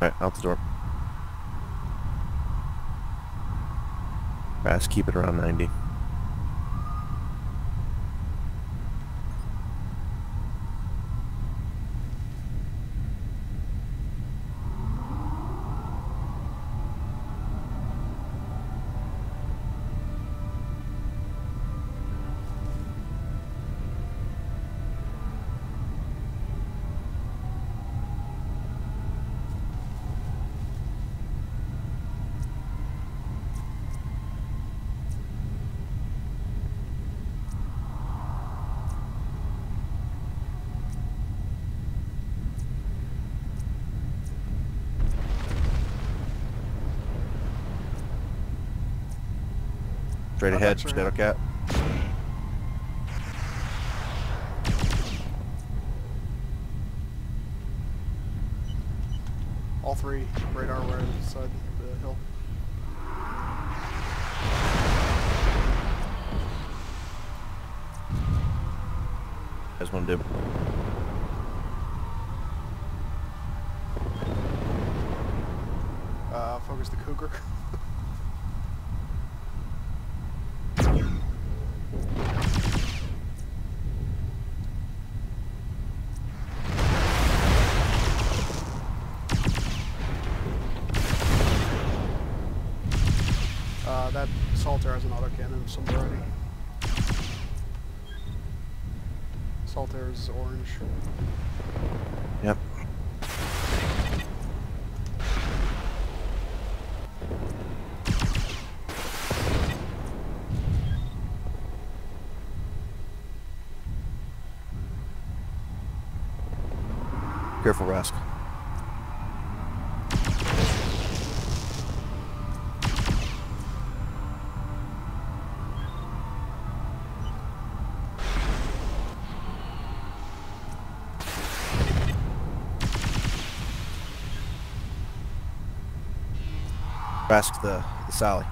Alright, out the door. Fast, keep it around 90. Straight Oh, ahead, that's. Shadow Cat. All three radar were inside the hill. Want to do? Uh, focus the Cougar. Uh, that Salter has an autocannon of some variety. Salter is orange. Yep. Careful, Rask. Rask the, the Sally.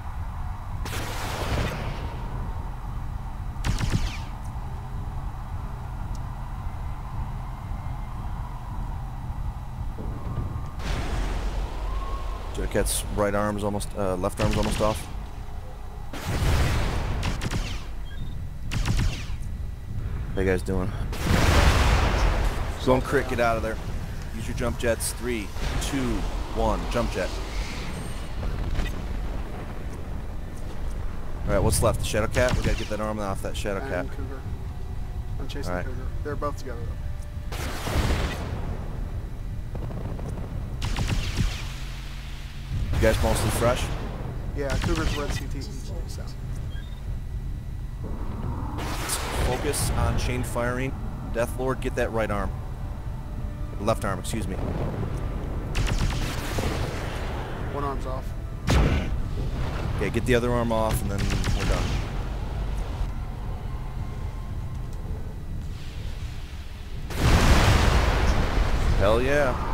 Cat's right arm's almost, uh, left arm's almost off. How you guys doing? Zone crit, get out of there. Use your jump jets. Three, two, one. Jump jet. Alright, what's left? The Shadow Cat? We gotta get that arm off that Shadow and Cat. Cougar. I'm chasing Alright. the Cougar. They're both together though. You guys mostly fresh? Yeah, Cougar's red CT. So. Focus on chain firing. Death Lord, get that right arm. Left arm, excuse me. One arm's off. Okay, get the other arm off and then we're done. Hell yeah.